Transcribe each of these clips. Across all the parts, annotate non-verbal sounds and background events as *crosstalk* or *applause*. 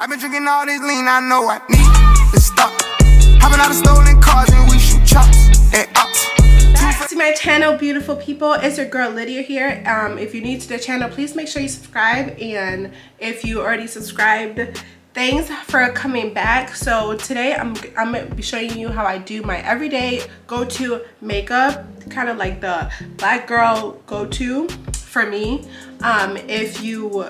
I've been drinking all this lean, I know I need to stop. Hopping out of stolen cars and we shoot chops and. Back to my channel, beautiful people. It's your girl Lydia here. Um, if you're new to the channel, please make sure you subscribe. And if you already subscribed, thanks for coming back. So today I'm, I'm gonna be showing you how I do my everyday go-to makeup, kind of like the black girl go-to for me. Um, if you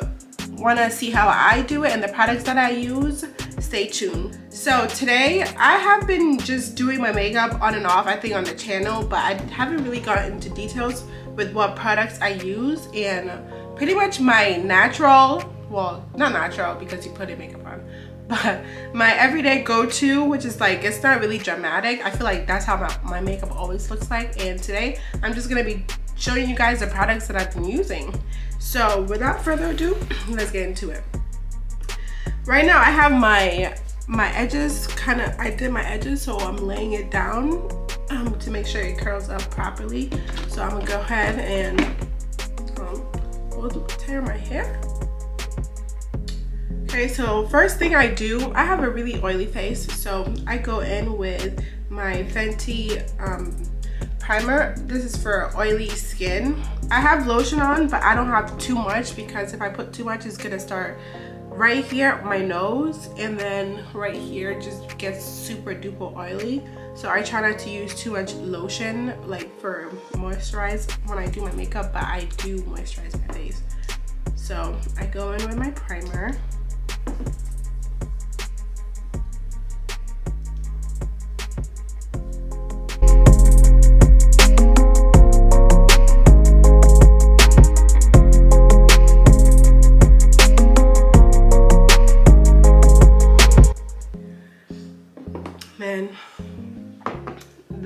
want to see how I do it and the products that I use, stay tuned. So today I have been just doing my makeup on and off I think on the channel but I haven't really gotten into details with what products I use and pretty much my natural, well not natural because you put a makeup on, *laughs* but my everyday go-to which is like it's not really dramatic I feel like that's how my, my makeup always looks like and today I'm just gonna be showing you guys the products that I've been using so without further ado, *clears throat* let's get into it. Right now I have my my edges kind of, I did my edges so I'm laying it down um, to make sure it curls up properly. So I'm gonna go ahead and um, tear my hair. Okay, so first thing I do, I have a really oily face, so I go in with my Fenty um, primer. This is for oily skin. I have lotion on, but I don't have too much because if I put too much, it's gonna start right here my nose and then right here just gets super duper oily. So I try not to use too much lotion like for moisturize when I do my makeup, but I do moisturize my face. So I go in with my primer.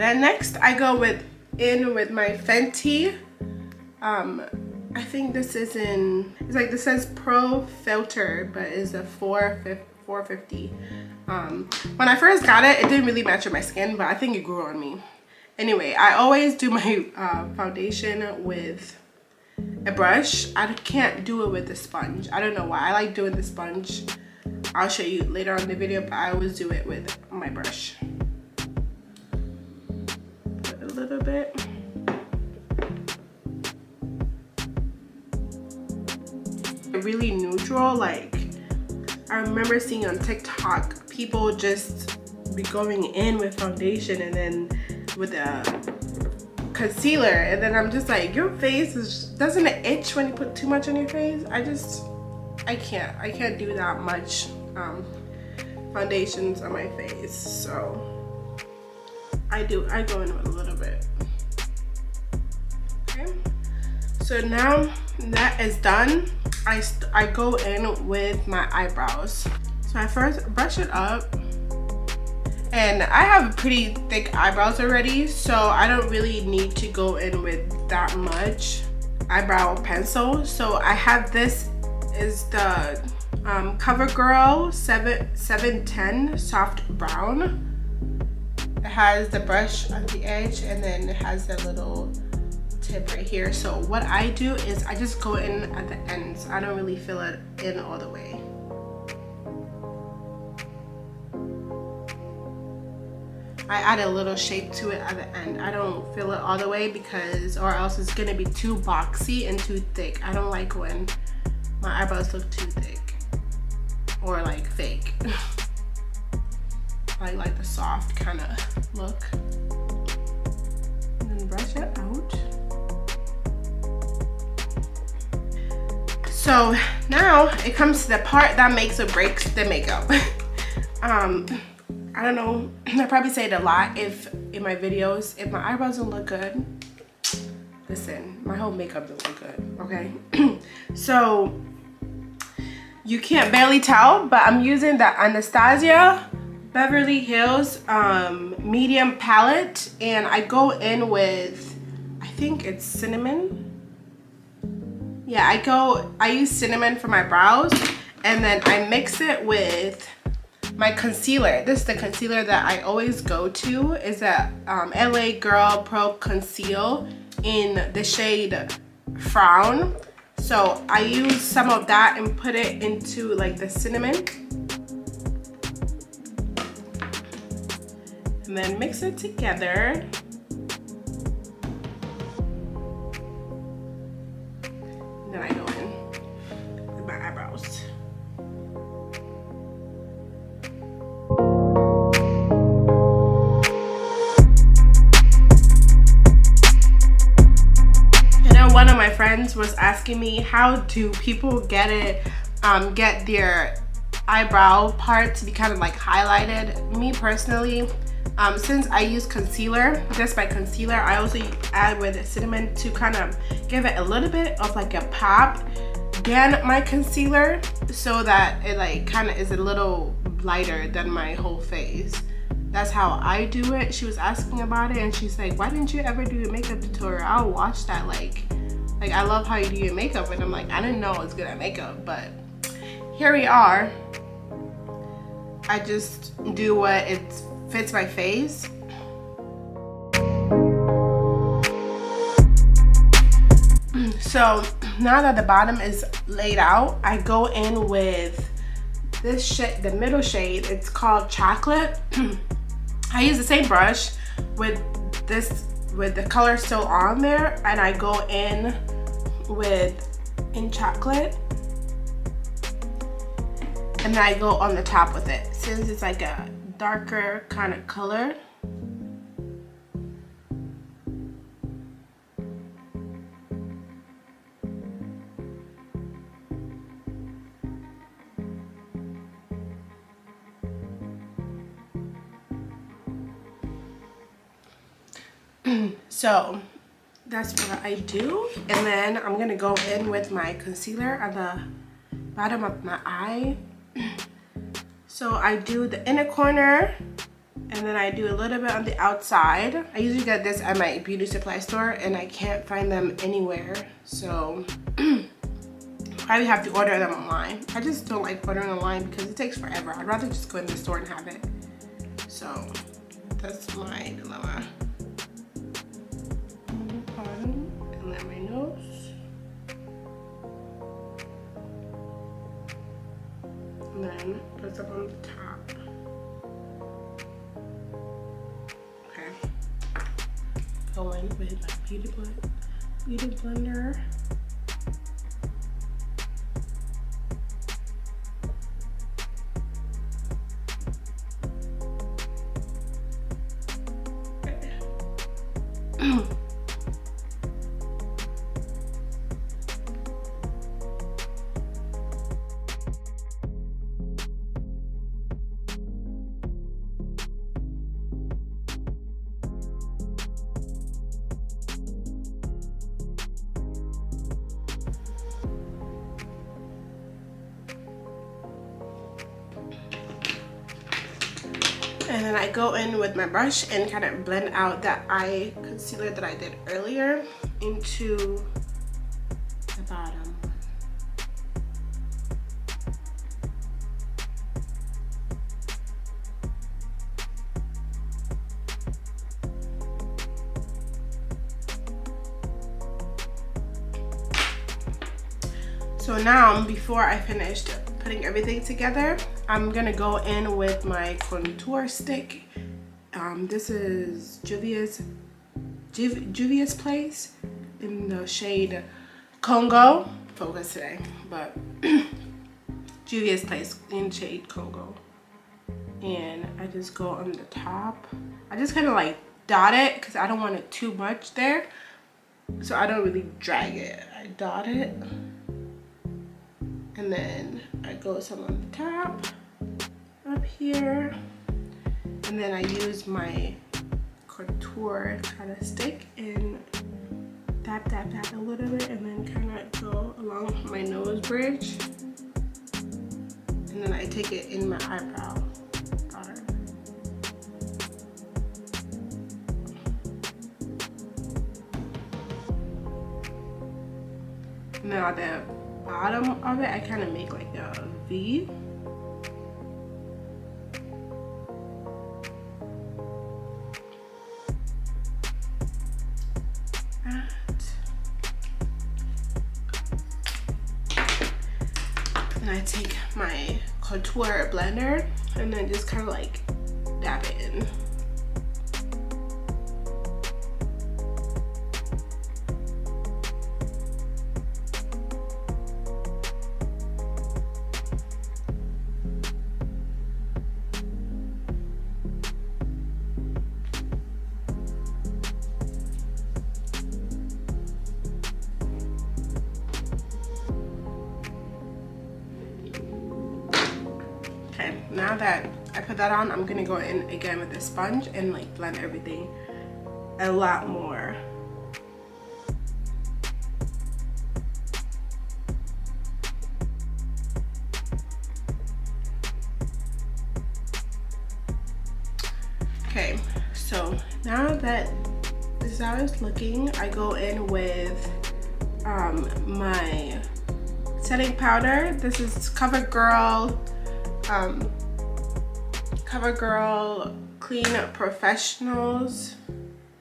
Then next I go with in with my Fenty. Um, I think this is in, it's like this says Pro Filter, but it's a 450. Um, when I first got it, it didn't really match with my skin, but I think it grew on me. Anyway, I always do my uh, foundation with a brush. I can't do it with a sponge. I don't know why. I like doing the sponge. I'll show you later on the video, but I always do it with my brush little bit. Really neutral, like I remember seeing on TikTok people just be going in with foundation and then with a concealer and then I'm just like your face is doesn't it itch when you put too much on your face I just I can't I can't do that much um, foundations on my face so I do, I go in with a little bit. Okay, so now that is done, I, I go in with my eyebrows. So I first brush it up and I have pretty thick eyebrows already so I don't really need to go in with that much eyebrow pencil so I have this is the um, CoverGirl 7, 710 soft brown has the brush on the edge and then it has the little tip right here. So what I do is I just go in at the ends. I don't really fill it in all the way. I add a little shape to it at the end. I don't fill it all the way because or else it's gonna be too boxy and too thick. I don't like when my eyebrows look too thick or like fake. *laughs* I like the soft kind of look. And then brush it out. So now it comes to the part that makes or breaks the makeup. *laughs* um, I don't know, *clears throat* I probably say it a lot if in my videos, if my eyebrows don't look good, listen, my whole makeup don't look good, okay? *clears throat* so you can't barely tell, but I'm using the Anastasia Beverly Hills um, medium palette and I go in with, I think it's cinnamon. Yeah, I go, I use cinnamon for my brows and then I mix it with my concealer. This is the concealer that I always go to. is that um, LA Girl Pro Conceal in the shade Fawn. So I use some of that and put it into like the cinnamon and then mix it together. And then I go in with my eyebrows. Then one of my friends was asking me how do people get it, um, get their eyebrow part to be kind of like highlighted. Me personally, um, since I use concealer, just by concealer, I also add with cinnamon to kind of give it a little bit of like a pop than my concealer so that it like kind of is a little lighter than my whole face. That's how I do it. She was asking about it and she's like, why didn't you ever do a makeup tutorial? I'll watch that like, like I love how you do your makeup and I'm like, I didn't know I was good at makeup, but here we are. I just do what it fits my face. *clears throat* So now that the bottom is laid out, I go in with this shade, the middle shade. It's called Chocolate. *clears throat* I use the same brush with this, with the color still on there, and I go in with in chocolate and then I go on the top with it since it's like a darker kind of color. *clears throat* So that's what I do and then I'm gonna go in with my concealer at the bottom of my eye *clears throat* so I do the inner corner and then I do a little bit on the outside. I usually get this at my beauty supply store and I can't find them anywhere. So *clears throat* probably have to order them online. I just don't like ordering online because it takes forever. I'd rather just go in the store and have it. So that's my dilemma. And then my nose. And then put some on the top. Okay. Go in with my beauty blend, beauty blender. And *clears throat* go in with my brush and kind of blend out that eye concealer that I did earlier into the bottom. So now, before I finished putting everything together, I'm gonna go in with my contour stick. Um, this is Juvia's Juv Juvia's Place in the shade Congo. Focus today, but *clears throat* Juvia's Place in shade Congo. And I just go on the top. I just kind of like dot it because I don't want it too much there. So I don't really drag it. I dot it. And then I go some on the top, up here. And then I use my contour kind of stick and tap, tap, tap a little bit and then kind of go along my nose bridge. And then I take it in my eyebrow. Now the bottom of it, I kind of make like a V. And I take my contour blender and then just kind of like dab it in. Gonna go in again with the sponge and like blend everything a lot more. Okay, so now that this is how it's looking, I go in with um, my setting powder. This is CoverGirl, um, CoverGirl Clean Professionals.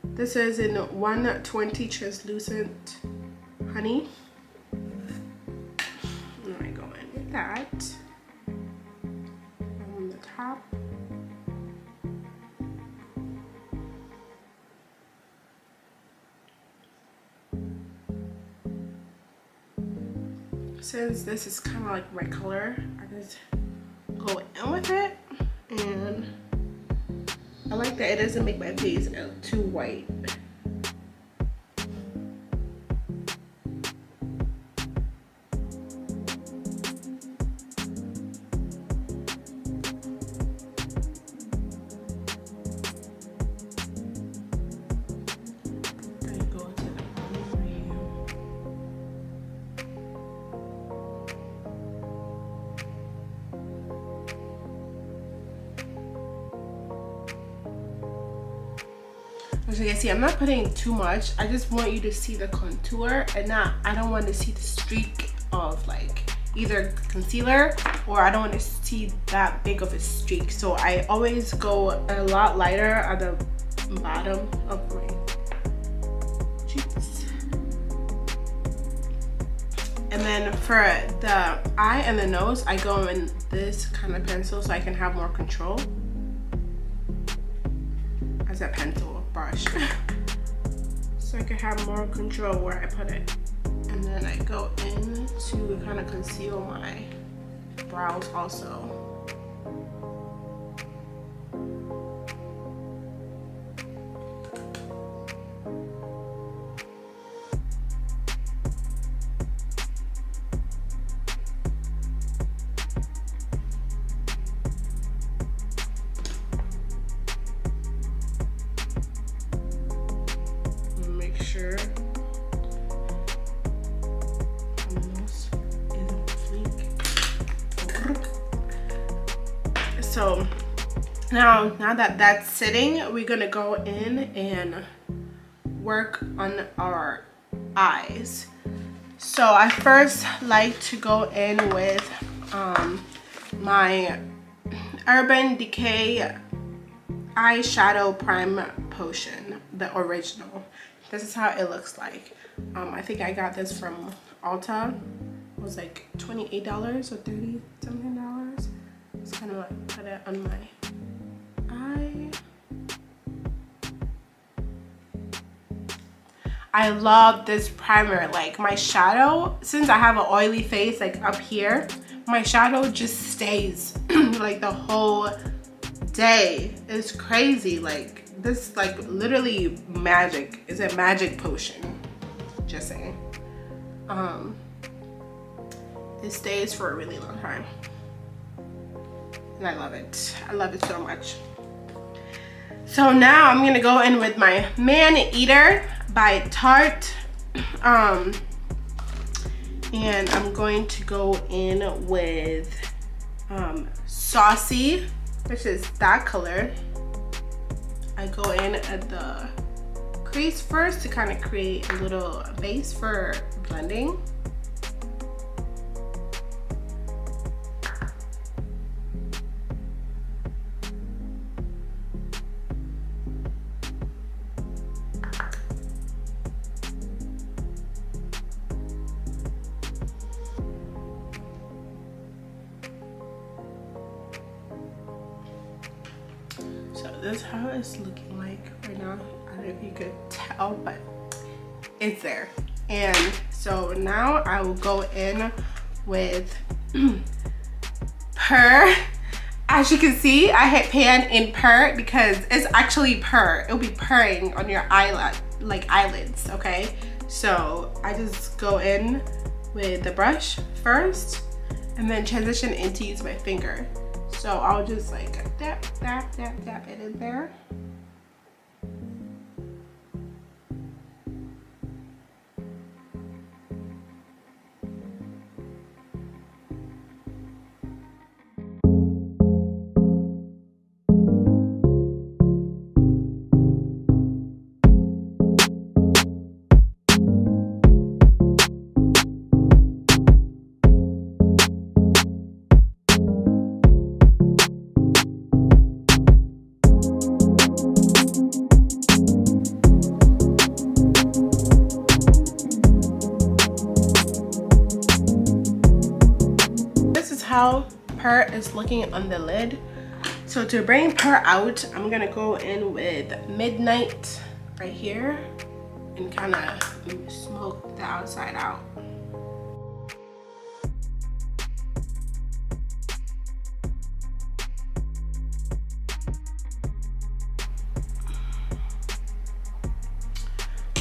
This is in 120 translucent honey. And I go in with that on the top. since this is kind of like my color, I just go in with it and I like that it doesn't make my face too white. As you see, I'm not putting too much. I just want you to see the contour and not, I don't want to see the streak of like either concealer or I don't want to see that big of a streak. So I always go a lot lighter at the bottom of my cheeks. And then for the eye and the nose, I go in this kind of pencil so I can have more control as a pencil *laughs* so I can have more control where I put it. And then I go in to kind of conceal my brows also. Now that that's sitting we're gonna go in and work on our eyes. So I first like to go in with um, my Urban Decay eyeshadow prime potion the original. This is how it looks like. Um, I think I got this from Ulta. It was like $28 or 30 something dollars. Just kind of like put it on my I love this primer. Like my shadow, since I have an oily face like up here, my shadow just stays *clears throat* like the whole day. It's crazy. Like this like literally magic. It's a magic potion. Just saying. Um, it stays for a really long time and I love it. I love it so much. So now I'm gonna go in with my Maneater by Tarte. Um, and I'm going to go in with um, Saucy, which is that color. I go in at the crease first to kind of create a little base for blending. This is how it's looking like right now. I don't know if you could tell, but it's there. And so now I will go in with *clears throat* Purr. As you can see, I hit pan in Purr because it's actually Purr. It'll be purring on your eyelid, like eyelids, okay? So I just go in with the brush first and then transition into use my finger. So I'll just like dab, dab, dab, dab it in there. How is looking on the lid. So to bring purr out i'm gonna go in with midnight right here and kind of smoke the outside out.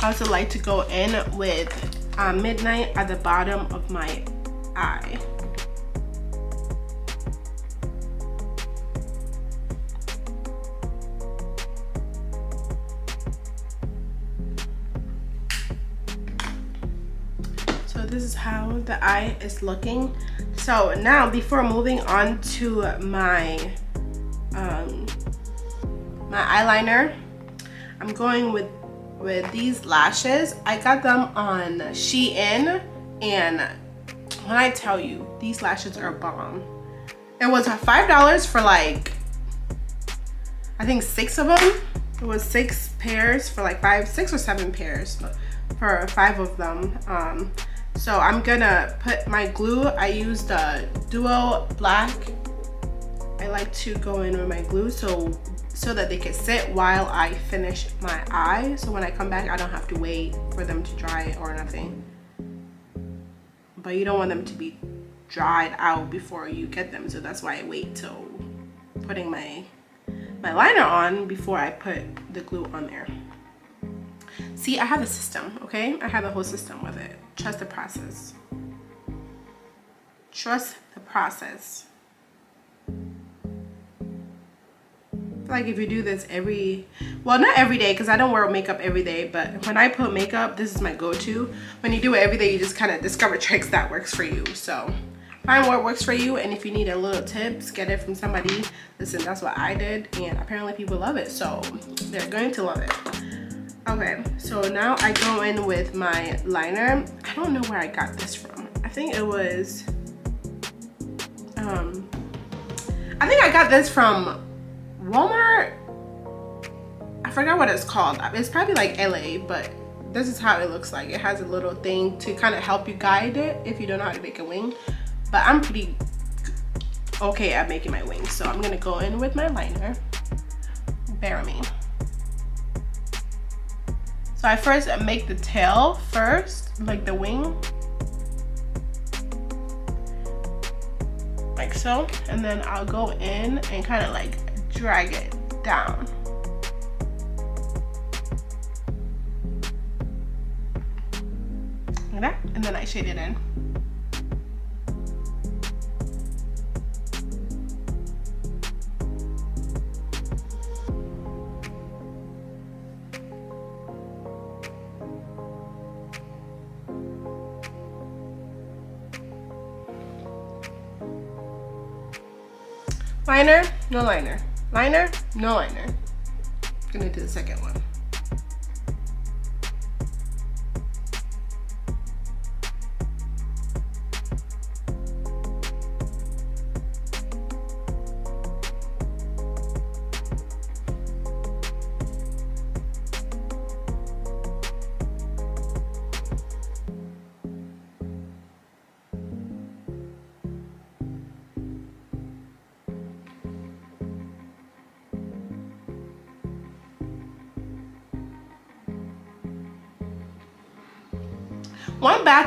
I also like to go in with uh, midnight at the bottom of my eye is how the eye is looking. So now before moving on to my um, my eyeliner I'm going with with these lashes. I got them on Shein and when I tell you these lashes are bomb. It was five dollars for like I think six of them. It was six pairs for like five six or seven pairs for five of them. Um, so I'm gonna put my glue. I use the Duo Black. I like to go in with my glue so so that they can sit while I finish my eye. So when I come back, I don't have to wait for them to dry or nothing. But you don't want them to be dried out before you get them. So that's why I wait till putting my, my liner on before I put the glue on there. See, I have a system, okay? I have a whole system with it. Trust the process. Trust the process. like if you do this every well not every day because i don't wear makeup every day but when i put makeup this is my go-to when you do it every day you just kind of discover tricks that works for you so find what works for you and if you need a little tips get it from somebody listen that's what i did and apparently people love it so they're going to love it Okay, so now I go in with my liner. I don't know where I got this from. I think it was, um, I think I got this from Walmart. I forgot what it's called. It's probably like LA, but this is how it looks like. It has a little thing to kind of help you guide it if you don't know how to make a wing. But I'm pretty okay at making my wings. So I'm gonna go in with my liner. Bear me. So I first make the tail first, like the wing. Like so. And then I'll go in and kind of like drag it down. Like that. And then I shade it in. Liner, no liner. Liner, no liner. I'm Gonna do the second one.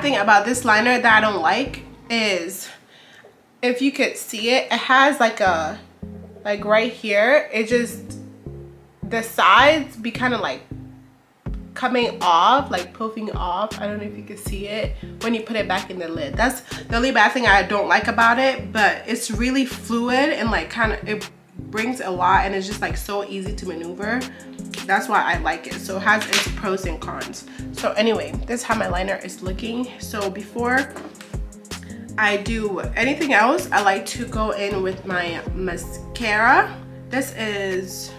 Thing about this liner that I don't like is if you could see it, it has like a, like right here, it just, the sides be kind of like coming off, like poofing off. I don't know if you can see it when you put it back in the lid. That's the only bad thing I don't like about it, but it's really fluid and like kind of, it brings a lot and it's just like so easy to maneuver. That's why I like it. So it has its pros and cons. So anyway, this is how my liner is looking. So before I do anything else, I like to go in with my mascara. This is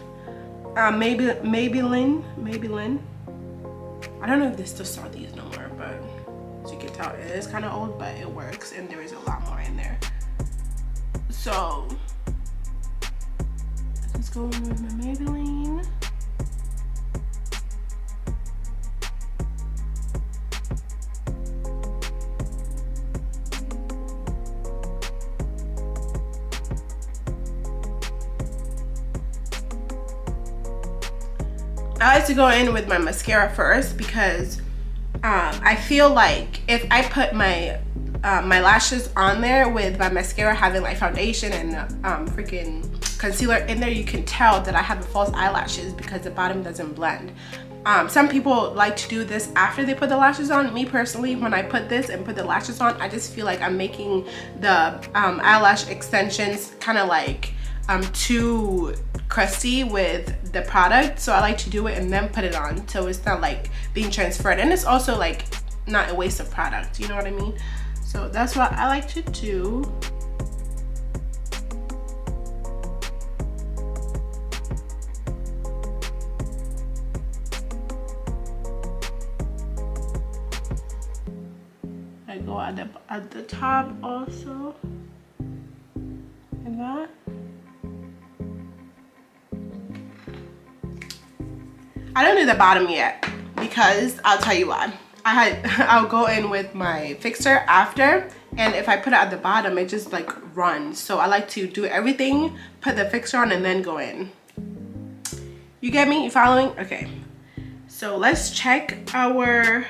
uh, maybe Maybelline, Maybelline. I don't know if they still sell these no more, but as you can tell, it is kind of old, but it works, and there is a lot more in there. So let's go in with my Maybelline. I like to go in with my mascara first because um, I feel like if I put my uh, my lashes on there with my mascara having like foundation and um, freaking concealer in there, you can tell that I have the false eyelashes because the bottom doesn't blend. Um, some people like to do this after they put the lashes on. Me personally, when I put this and put the lashes on, I just feel like I'm making the um, eyelash extensions kind of like um, too crusty with the product so I like to do it and then put it on. So it's not like being transferred. And it's also like not a waste of product you know what I mean? So that's what I like to do. I go at the, at the top also. And that I don't do the bottom yet because I'll tell you why. I had *laughs* I'll go in with my fixer after and if I put it at the bottom it just like runs. So I like to do everything put the fixer on and then go in. You get me? You following? Okay. So let's check our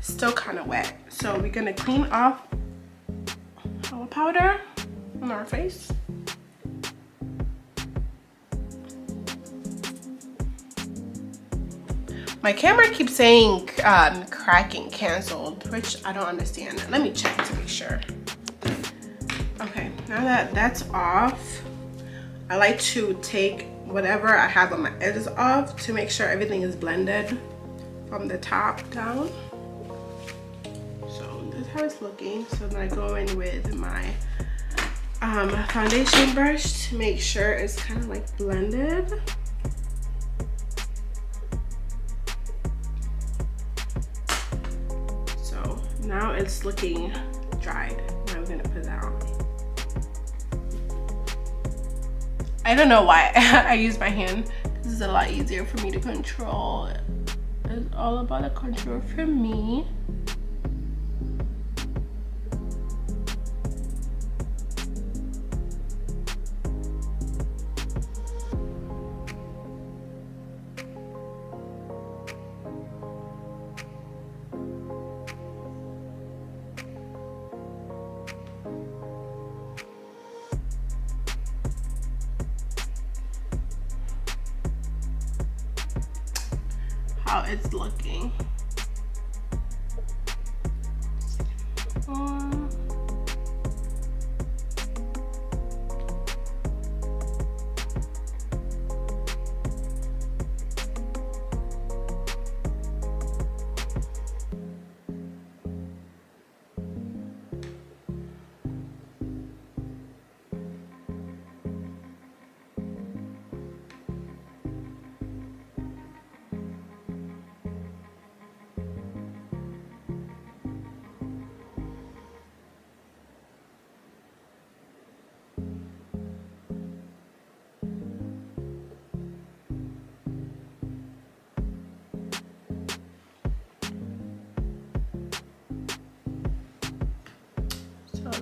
still kind of wet. So we're gonna clean off our powder on our face My camera keeps saying um, cracking canceled, which I don't understand. Let me check to make sure. Okay, now that that's off, I like to take whatever I have on my edges off to make sure everything is blended from the top down. So this is how it's looking. So then I go in with my um, foundation brush to make sure it's kind of like blended. Now it's looking dried. Now I'm gonna put that on. I don't know why *laughs* I use my hand. This is a lot easier for me to control. It's all about the control for me.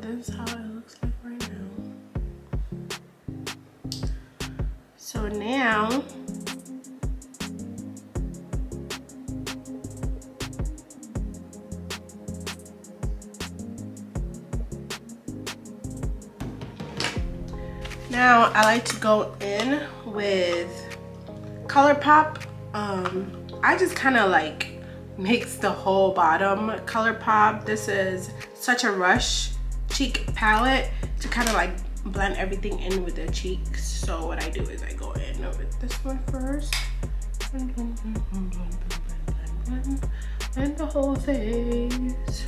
This is how it looks like right now. So now Now I like to go in with ColourPop um, I just kind of like *laughs* mix the whole bottom ColourPop. This is such a rush cheek palette to kind of like blend everything in with the cheeks. So what I do is I go in with this one first. And the whole face.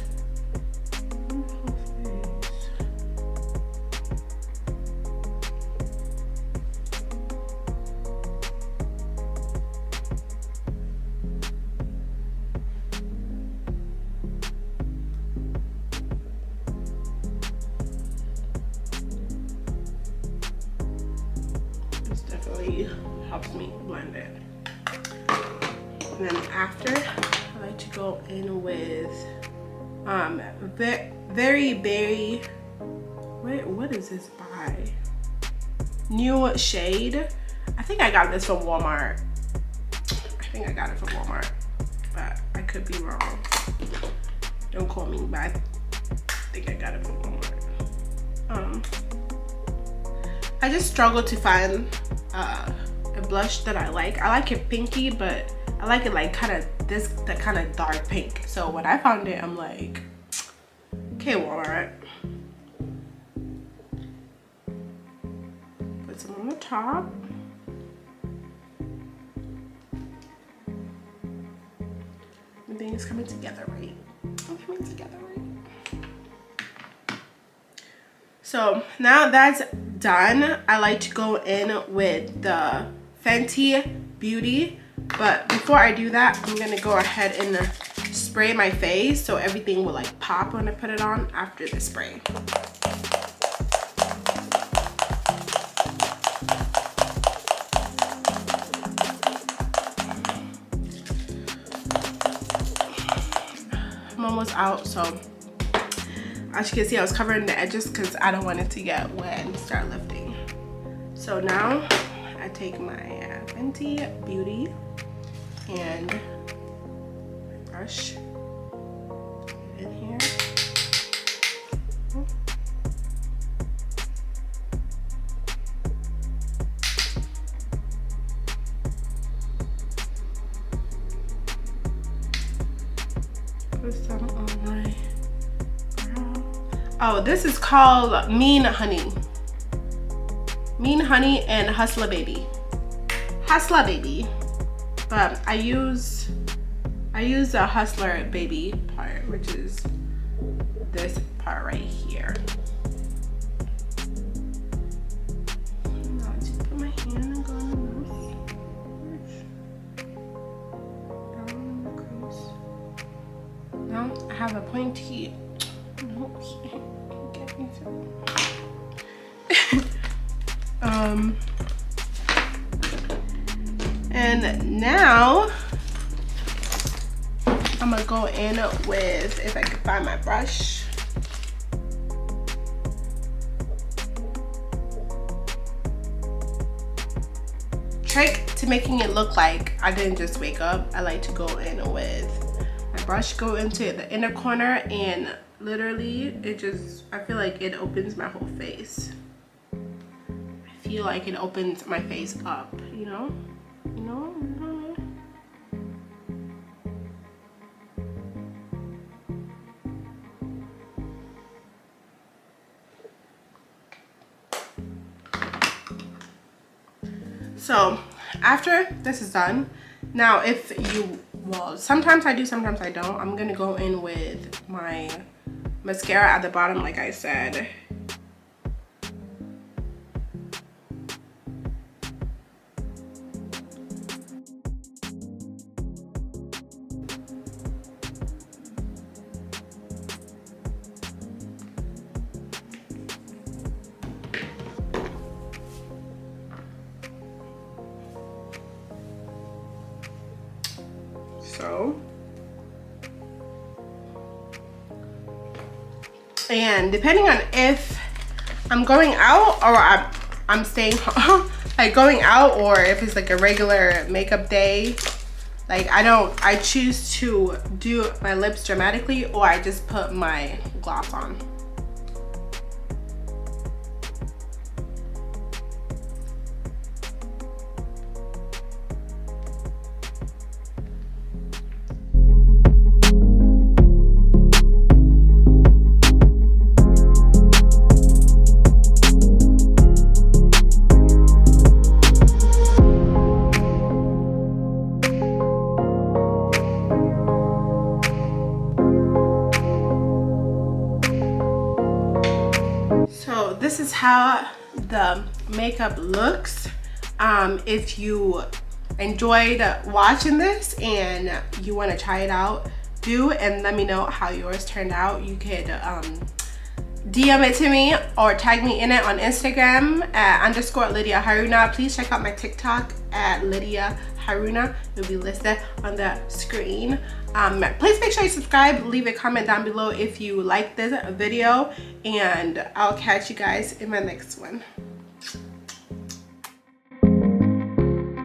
New Shade. I think I got this from Walmart. I think I got it from Walmart, but I could be wrong. Don't call me, but I think I got it from Walmart. Um, I just struggle to find uh, a blush that I like. I like it pinky, but I like it like kind of this, the kind of dark pink. So when I found it, I'm like, okay, Walmart. On the top. Everything is coming together right. coming together right. So now that's done, I like to go in with the Fenty Beauty. But before I do that, I'm gonna go ahead and spray my face so everything will like pop when I put it on after the spray. Almost out, so as you can see, I was covering the edges because I don't want it to get wet and start lifting. So now I take my uh, Fenty Beauty and brush Oh, this is called Mean Money. Mean Money and Hustler Baby. Hustler Baby. But I use I use the Hustler Baby part, which is this part right here. I have a pointy. *laughs* um, and now I'm gonna go in with, if I can find my brush. Trick to making it look like I didn't just wake up. I like to go in with my brush, go into the inner corner and literally it just, I feel like it opens my whole face. I feel like it opens my face up, you know? You know? So after this is done, now if you, well, sometimes I do, sometimes I don't. I'm gonna go in with my mascara at the bottom, like I said. Depending on if I'm going out or I'm, I'm staying *laughs* home, like going out or if it's like a regular makeup day, like I don't, I choose to do my lips dramatically or I just put my gloss on. Makeup looks. Um, if you enjoyed watching this and you want to try it out, do and let me know how yours turned out. You could um, DM it to me or tag me in it on Instagram at underscore Lydia Haruna. Please check out my TikTok at Lydia Haruna. It'll be listed on the screen. Um, please make sure you subscribe, leave a comment down below if you like this video, and I'll catch you guys in my next one.